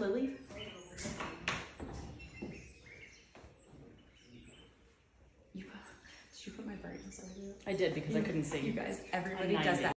Lily? You put, did you put my brightness over? I did because I couldn't see You guys, everybody does that.